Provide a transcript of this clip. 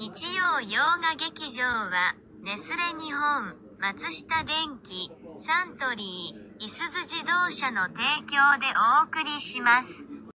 日曜洋画劇場は、ネスレ日本、松下電機、サントリー、いすゞ自動車の提供でお送りします。